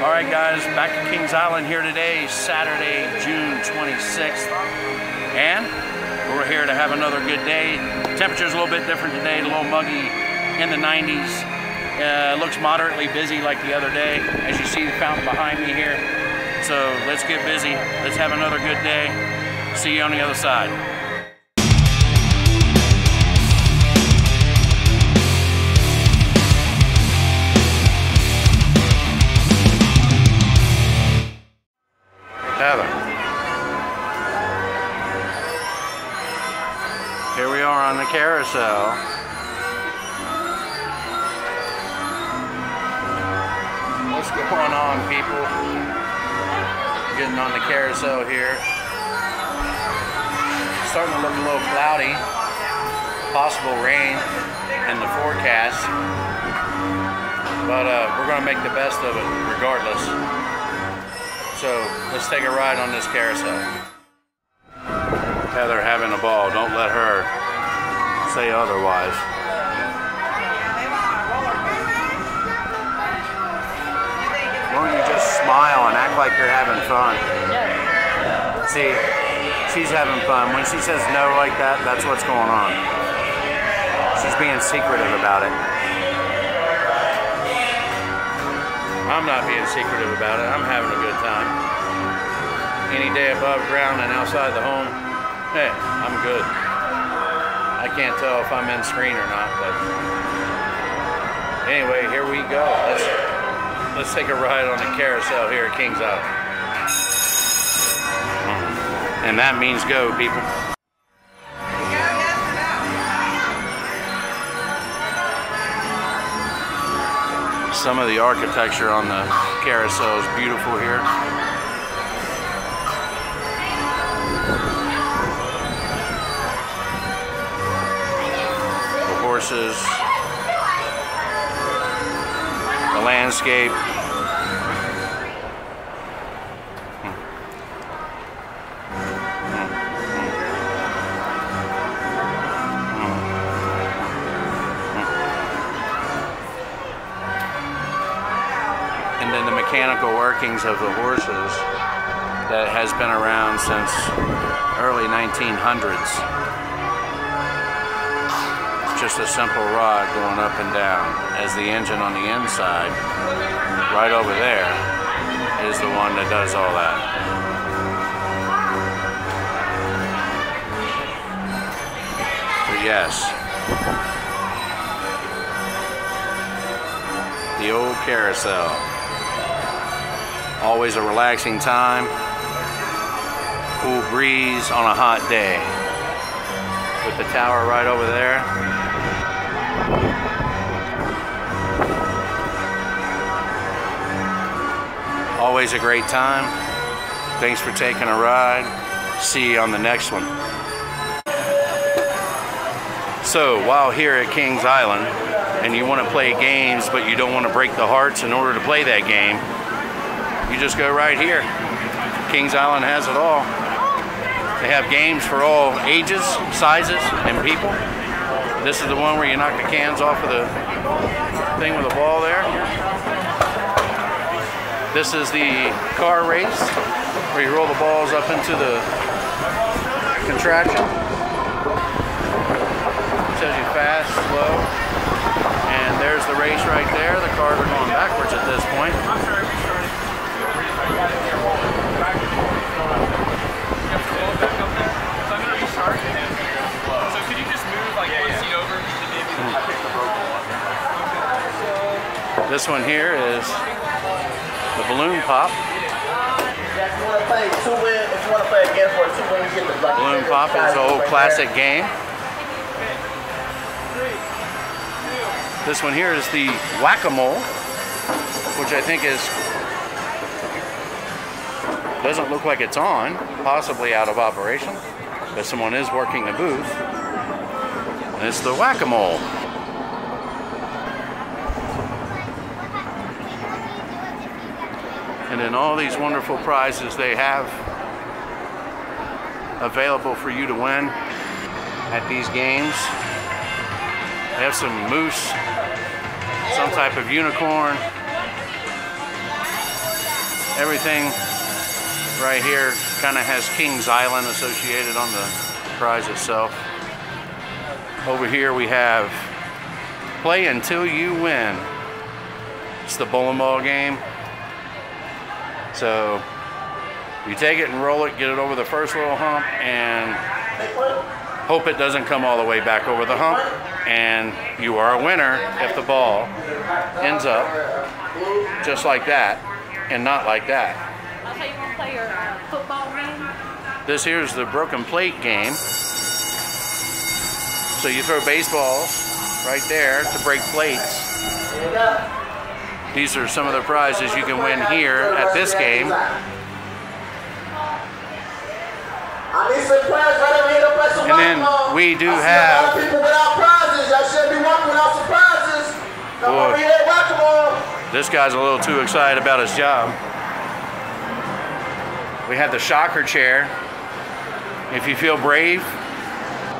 All right, guys, back at Kings Island here today, Saturday, June 26th. And we're here to have another good day. Temperature's a little bit different today, a little muggy in the 90s. Uh, looks moderately busy like the other day, as you see the fountain behind me here. So let's get busy. Let's have another good day. See you on the other side. Heather. Here we are on the carousel. What's going on, people? Getting on the carousel here. Starting to look a little cloudy. Possible rain in the forecast. But uh, we're going to make the best of it regardless. So let's take a ride on this carousel. Heather having a ball. Don't let her say otherwise. Why don't you just smile and act like you're having fun? See, she's having fun. When she says no like that, that's what's going on. She's being secretive about it. I'm not being secretive about it. I'm having a good time. Any day above ground and outside the home, hey, I'm good. I can't tell if I'm in screen or not, but anyway, here we go. Let's let's take a ride on the carousel here at Kings Island. And that means go, people. Some of the architecture on the carousel is beautiful here. The horses, the landscape. Workings of the horses that has been around since early 1900s. It's just a simple rod going up and down as the engine on the inside, right over there, is the one that does all that. Yes, the old carousel. Always a relaxing time. Cool breeze on a hot day. With the tower right over there. Always a great time. Thanks for taking a ride. See you on the next one. So, while here at Kings Island, and you want to play games, but you don't want to break the hearts in order to play that game, you just go right here. Kings Island has it all. They have games for all ages, sizes, and people. This is the one where you knock the cans off of the thing with the ball there. This is the car race, where you roll the balls up into the contraption. Tells you fast, slow. And there's the race right there. The cars are going backwards at this point. This one here is the balloon pop. Balloon pop is an old classic game. This one here is the whack-a-mole, which I think is doesn't look like it's on, possibly out of operation, but someone is working the booth. And it's the whack-a-mole. And all these wonderful prizes they have available for you to win at these games. They have some moose, some type of unicorn, Everything right here kind of has Kings Island associated on the prize itself. Over here we have play until you win. It's the bowling ball game. So you take it and roll it, get it over the first little hump, and hope it doesn't come all the way back over the hump. And you are a winner if the ball ends up just like that and not like that. That's how you to play your uh, football game? This here's the broken plate game. So you throw baseballs right there to break plates. These are some of the prizes you can win here at this game. I need some players right over here to play some And then we do have- a lot of people without prizes. Y'all shouldn't be walking without some prizes. Come Boy. over here, whack-a-mole. This guy's a little too excited about his job. We have the shocker chair. If you feel brave,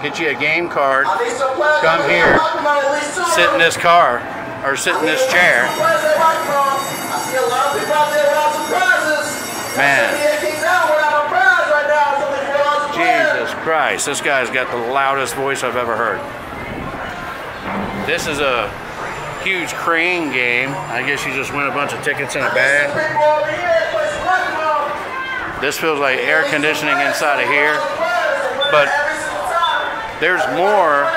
get you a game card, I need some players Come here. whack-a-mole, at least two of sit in this car or sit in this chair. Man. Jesus Christ, this guy's got the loudest voice I've ever heard. This is a huge crane game. I guess you just win a bunch of tickets in a bag. This feels like air conditioning inside of here. But There's more,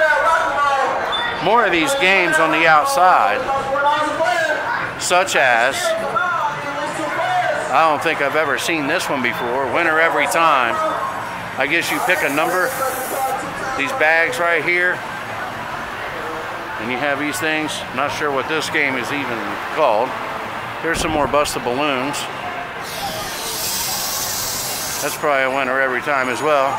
more of these games on the outside, such as, I don't think I've ever seen this one before, winner every time. I guess you pick a number, these bags right here, and you have these things. Not sure what this game is even called. Here's some more Bust the Balloons. That's probably a winner every time as well.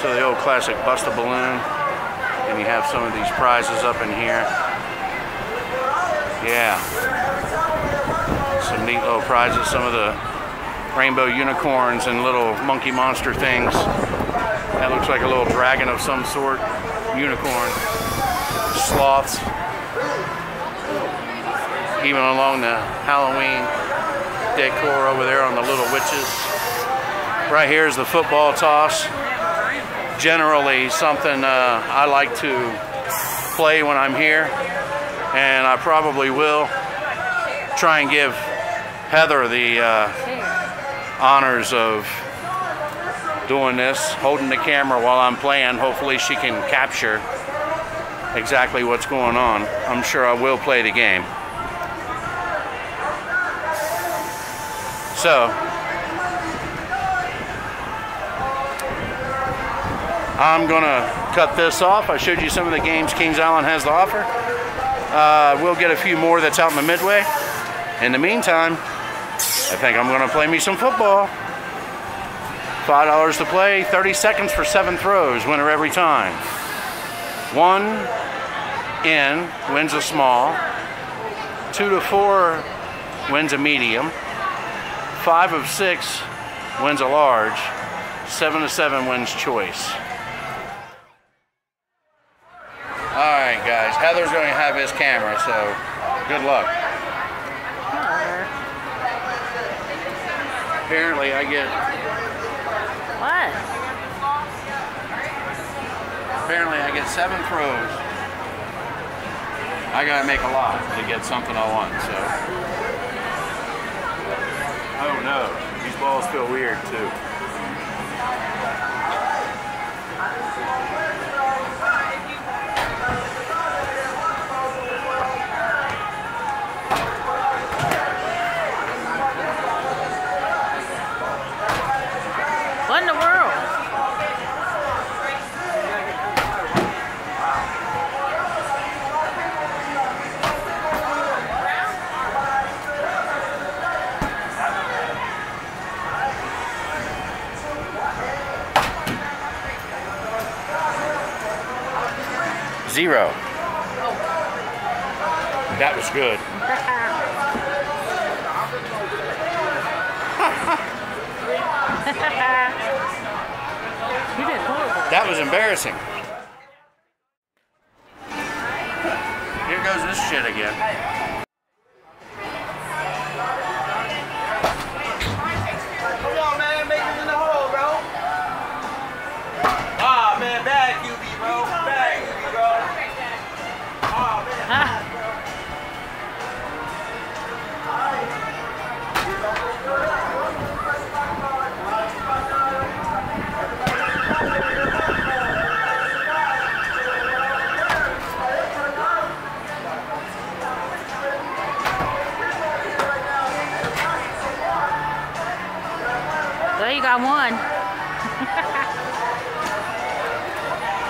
So the old classic Bust a Balloon. And you have some of these prizes up in here. Yeah. Some neat little prizes. Some of the rainbow unicorns and little monkey monster things. That looks like a little dragon of some sort. Unicorn. Sloths. Even along the Halloween decor over there on the little witches. Right here is the football toss. Generally something uh, I like to play when I'm here, and I probably will try and give Heather the uh, honors of doing this, holding the camera while I'm playing. Hopefully she can capture exactly what's going on. I'm sure I will play the game. So, I'm gonna cut this off. I showed you some of the games Kings Island has to offer. Uh, we'll get a few more that's out in the midway. In the meantime, I think I'm gonna play me some football. Five dollars to play, 30 seconds for seven throws, winner every time. One in wins a small. Two to four wins a medium. Five of six wins a large. Seven to seven wins choice. All right, guys. Heather's going to have his camera, so good luck. Apparently, I get. What? Apparently, I get seven throws. I gotta make a lot to get something I want. So. Oh no, these balls feel weird too. That was good. You did horrible. That was embarrassing. Got one.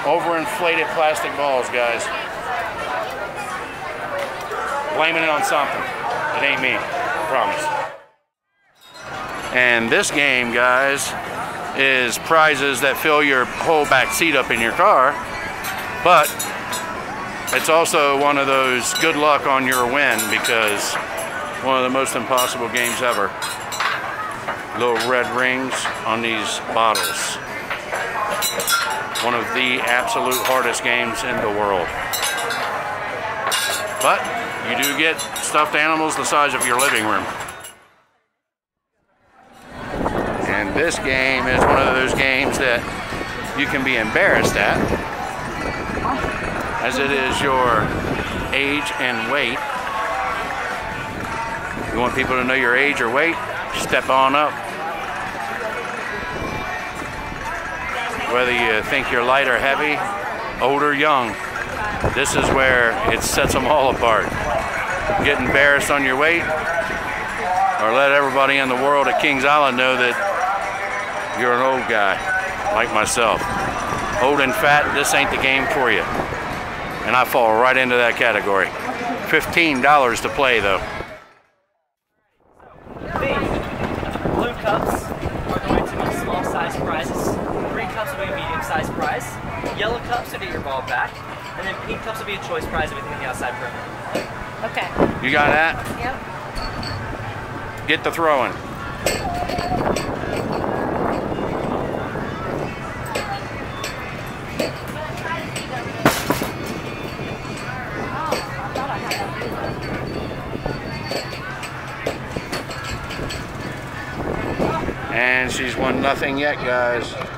Overinflated plastic balls, guys. Blaming it on something. It ain't me. Promise. And this game, guys, is prizes that fill your whole back seat up in your car. But it's also one of those good luck on your win because one of the most impossible games ever. Little red rings on these bottles. One of the absolute hardest games in the world. But you do get stuffed animals the size of your living room. And this game is one of those games that you can be embarrassed at, as it is your age and weight. You want people to know your age or weight? Step on up. Whether you think you're light or heavy, old or young, this is where it sets them all apart. Get embarrassed on your weight, or let everybody in the world at Kings Island know that you're an old guy, like myself. Old and fat, this ain't the game for you. And I fall right into that category. $15 to play though. Blue cups are going to be small size prizes. Green cups will be a medium size prize. Yellow cups will get your ball back. And then pink cups will be a choice prize within the outside perimeter. Okay. You got that? Yep. Get the throwing. And she's won nothing yet, guys.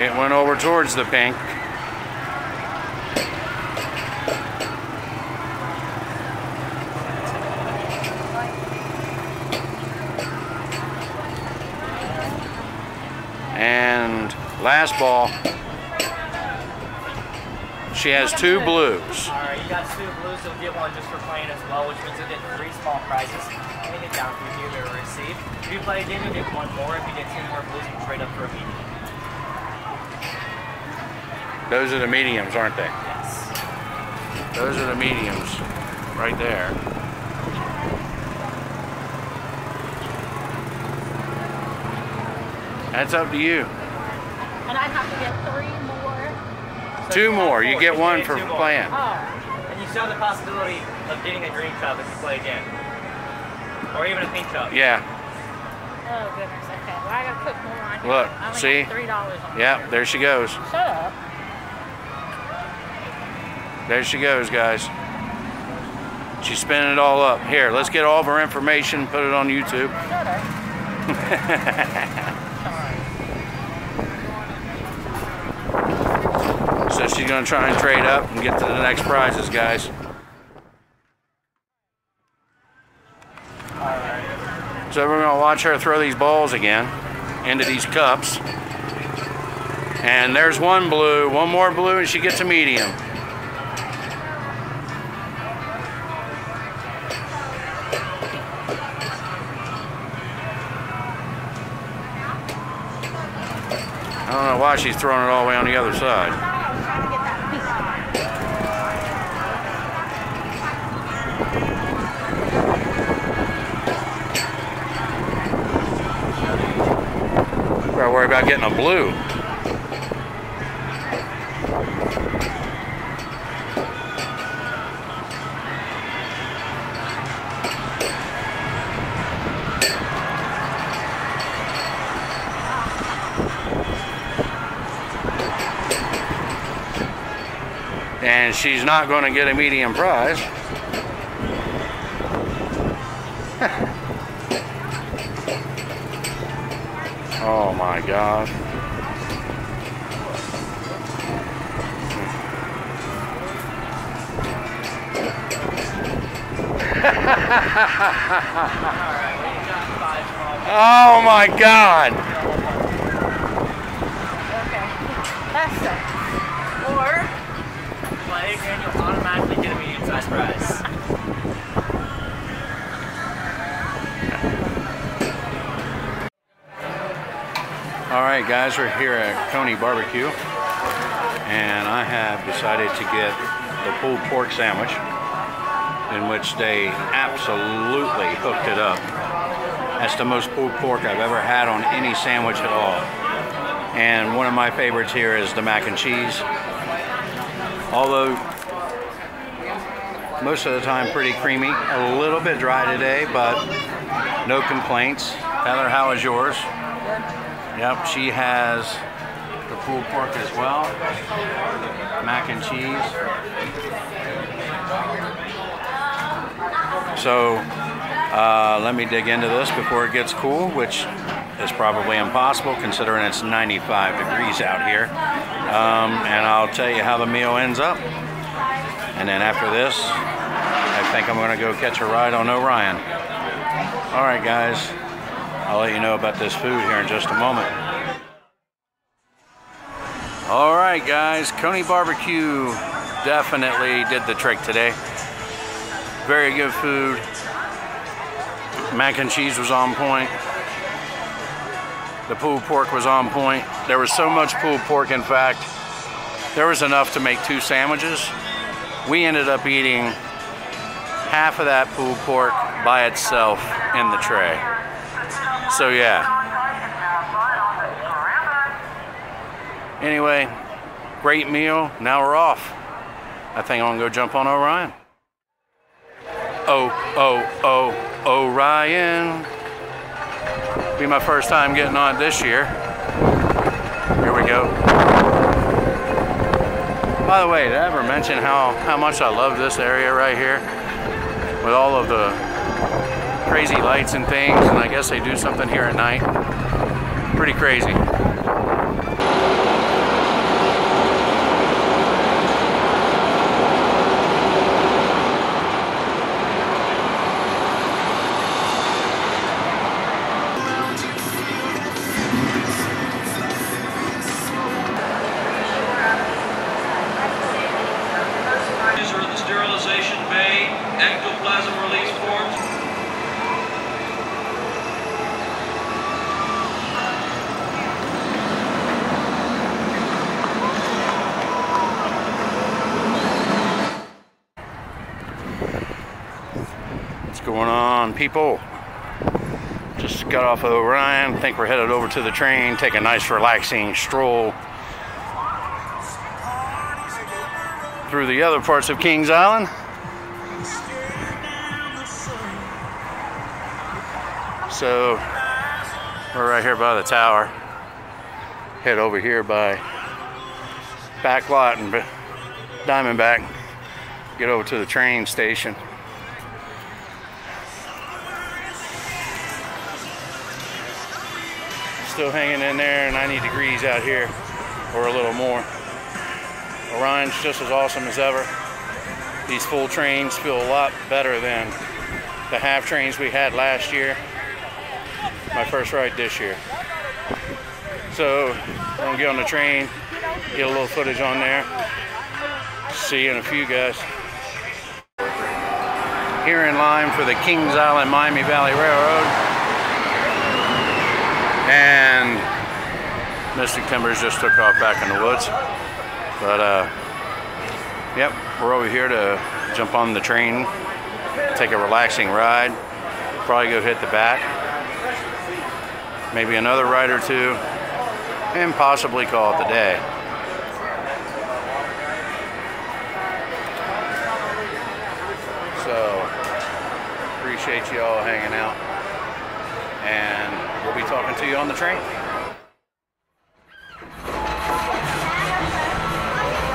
It went over towards the pink. And last ball, she has two blues. Alright, you got two blues, you'll get one just for playing as well, which means you'll get three small prizes. It down for you to receive. If you play again, you'll get one more. If you get two more blues, you trade up for a medium. Those are the mediums, aren't they? Yes. Those are the mediums right there. That's up to you. And I have to get three more. So Two you more. You get one for two playing. Oh. And you still have the possibility of getting a green cup if you play again. Or even a pink cup. Yeah. Oh goodness. Okay. Well, I gotta put more on. here. Look, I only see? Three dollars on. Yeah, here. there she goes. Shut up. There she goes, guys. She's spinning it all up. Here, let's get all of her information, and put it on YouTube. So she's gonna try and trade up and get to the next prizes, guys. So we're gonna watch her throw these balls again into these cups. And there's one blue, one more blue, and she gets a medium. She's throwing it all the way on the other side. Better worry about getting a blue. She's not going to get a medium prize. oh my God. oh my God. Okay. That's it. Or play and you'll automatically get a medium sized prize. All right, guys, we're here at Coney Barbecue, and I have decided to get the pulled pork sandwich, in which they absolutely hooked it up. That's the most pulled pork I've ever had on any sandwich at all. And one of my favorites here is the mac and cheese. Although most of the time pretty creamy, a little bit dry today, but no complaints. Heather, how is yours? Yep, she has the pulled pork as well. Mac and cheese. So uh, let me dig into this before it gets cool, which is probably impossible considering it's 95 degrees out here. Um, and I'll tell you how the meal ends up. And then after this, I think I'm gonna go catch a ride on Orion. All right, guys. I'll let you know about this food here in just a moment. All right, guys, Coney Barbecue definitely did the trick today. Very good food. Mac and cheese was on point. The pulled pork was on point. There was so much pulled pork, in fact, there was enough to make two sandwiches. We ended up eating half of that pulled pork by itself in the tray. So yeah. Anyway, great meal. Now we're off. I think I'm gonna go jump on Orion. Oh, oh, oh, Orion. Be my first time getting on this year. Here we go. By the way, did I ever mention how, how much I love this area right here? With all of the crazy lights and things, and I guess they do something here at night. Pretty crazy. People? Just got off of Orion. Think we're headed over to the train. Take a nice, relaxing stroll through the other parts of Kings Island. So we're right here by the tower. Head over here by Backlot and Diamondback. Get over to the train station. Still hanging in there, 90 degrees out here, or a little more. Orion's just as awesome as ever. These full trains feel a lot better than the half trains we had last year. My first ride this year. So I'm gonna get on the train, get a little footage on there. See you in a few guys. Here in line for the Kings Island Miami Valley Railroad. And Mystic Timbers just took off back in the woods. But uh, yep, we're over here to jump on the train, take a relaxing ride, probably go hit the back, maybe another ride or two, and possibly call it the day. So appreciate you all hanging out, and talking to you on the train.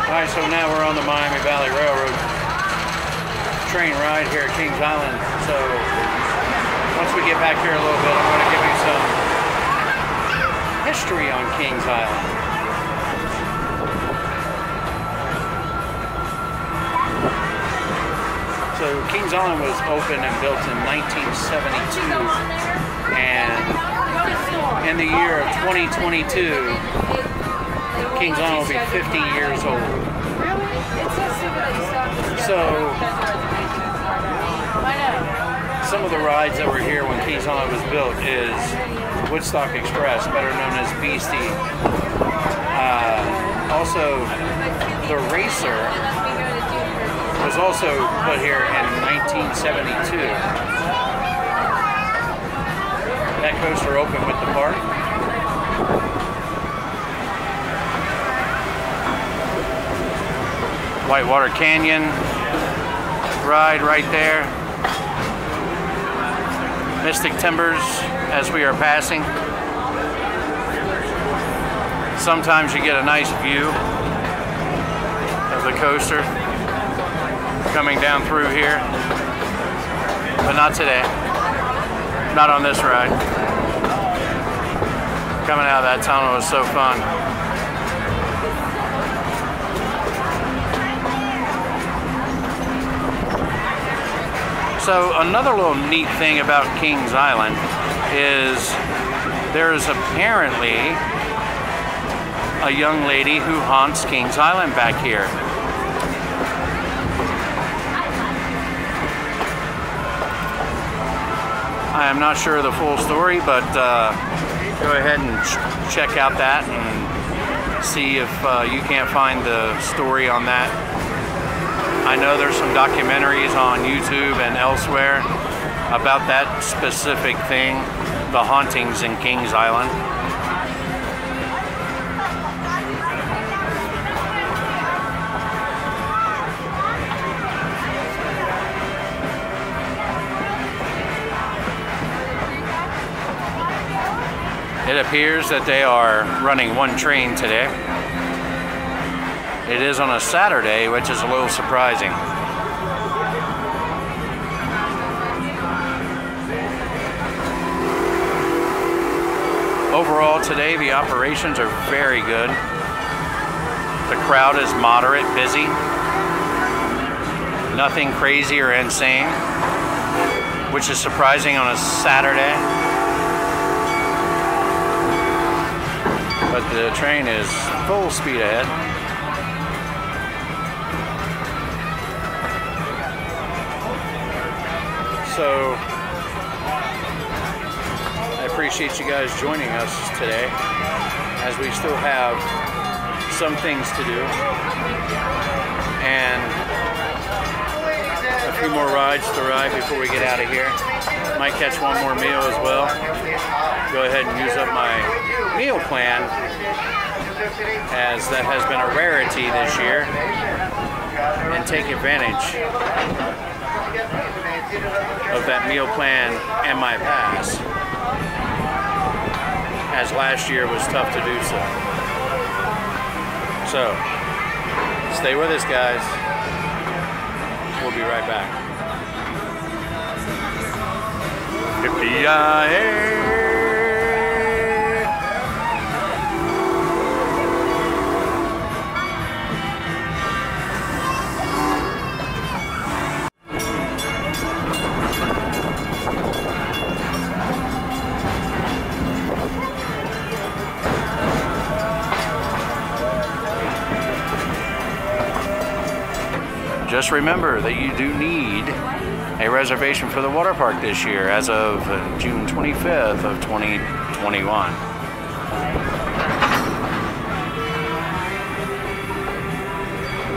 All right, so now we're on the Miami Valley Railroad train ride here at Kings Island. So once we get back here a little bit, I'm going to give you some history on Kings Island. So Kings Island was opened and built in 1972, and in the year of 2022, Kings Island will be 50 years old. So some of the rides that were here when Kings Island was built is Woodstock Express, better known as Beastie. Uh, also, the Racer was also put here in 1972. That coaster open with the park. Whitewater Canyon ride right there. Mystic Timbers as we are passing. Sometimes you get a nice view of the coaster coming down through here, but not today. Not on this ride. Coming out of that tunnel was so fun. So another little neat thing about Kings Island is there's apparently a young lady who haunts Kings Island back here. I am not sure the full story, but uh, go ahead and ch- check out that and see if uh, you can't find the story on that. I know there's some documentaries on YouTube and elsewhere about that specific thing, the hauntings in Kings Island. It appears that they are running one train today. It is on a Saturday, which is a little surprising. Overall, today the operations are very good. The crowd is moderate, busy. Nothing crazy or insane, which is surprising on a Saturday. But the train is full speed ahead. So I appreciate you guys joining us today as we still have some things to do and a few more rides to ride before we get out of here. Might catch one more meal as well. Go ahead and use up my meal plan as that has been a rarity this year and take advantage of that meal plan and my pass as last year was tough to do so. So, stay with us guys. We'll be right back. Just remember that you do need a reservation for the water park this year as of uh, June 25th of 2021.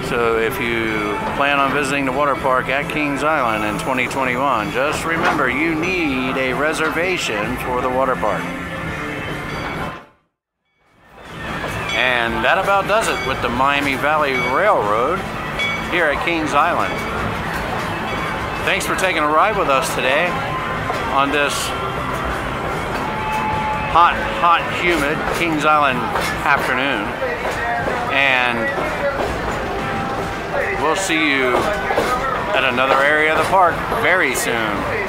So if you plan on visiting the water park at Kings Island in 2021, just remember you need a reservation for the water park. And that about does it with the Miami Valley Railroad here at Kings Island. Thanks for taking a ride with us today on this hot, hot, humid Kings Island afternoon. And we'll see you at another area of the park very soon.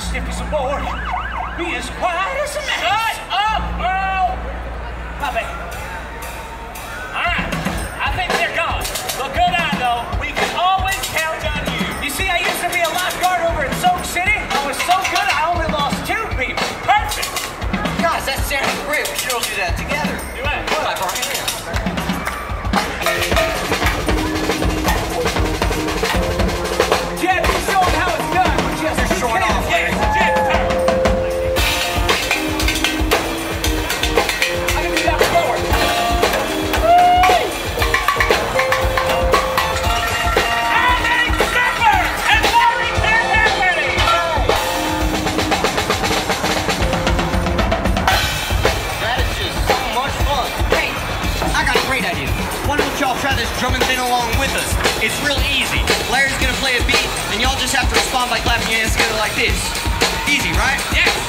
the stiffest board. Be as quiet as a mouse. Shut up, Earl! Puppet. All right, I think they're gone. Look good eye, though. We can always count on you. You see, I used to be a lifeguard over in Soak City. I was so palm like clapping your hands together like this. Easy, right? Yeah.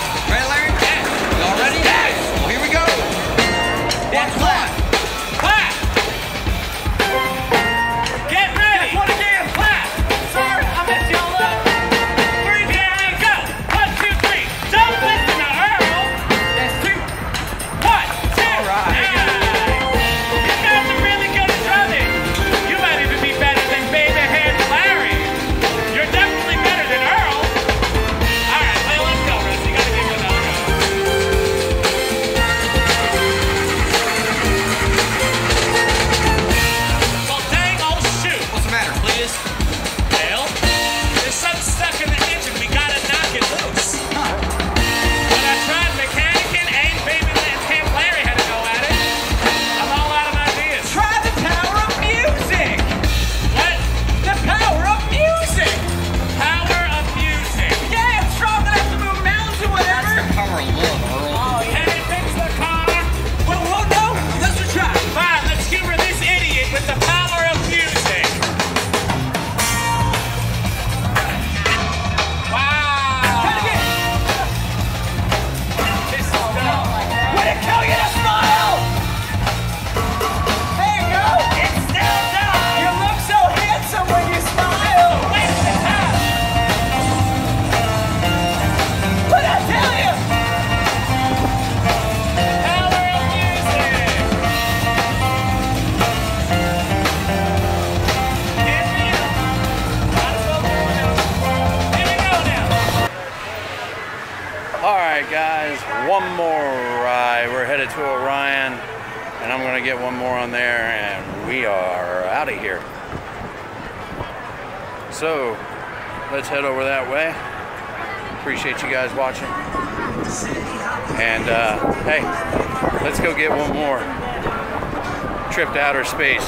Trip to outer space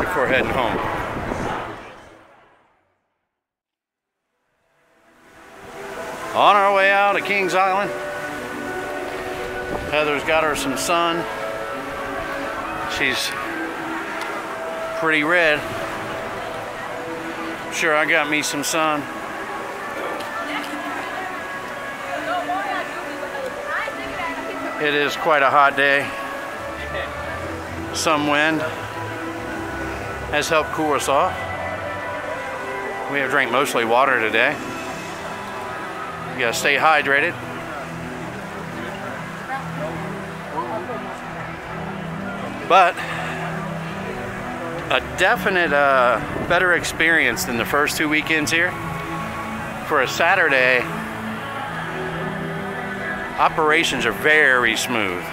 before heading home. On our way out of Kings Island, Heather's got her some sun. She's pretty red. Sure, I got me some sun. It is quite a hot day. Some wind has helped cool us off. We have drank mostly water today. You gotta stay hydrated. But a definite uh, better experience than the first two weekends here. For a Saturday, operations are very smooth.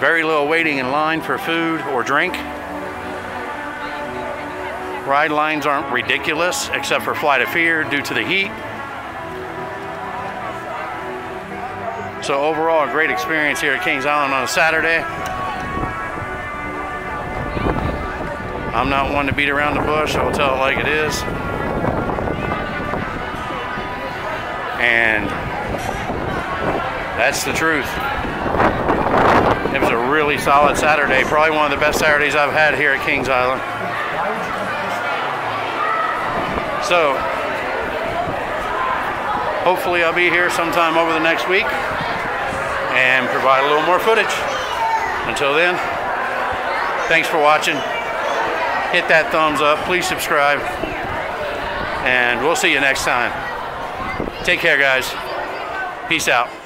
Very little waiting in line for food or drink. Ride lines aren't ridiculous except for Flight of Fear due to the heat. So overall, a great experience here at Kings Island on a Saturday. I'm not one to beat around the bush. I'll tell it like it is. And that's the truth. It was a really solid Saturday. Probably one of the best Saturdays I've had here at Kings Island. So, hopefully I'll be here sometime over the next week and provide a little more footage. Until then, thanks for watching. Hit that thumbs up. Please subscribe. And we'll see you next time. Take care, guys. Peace out.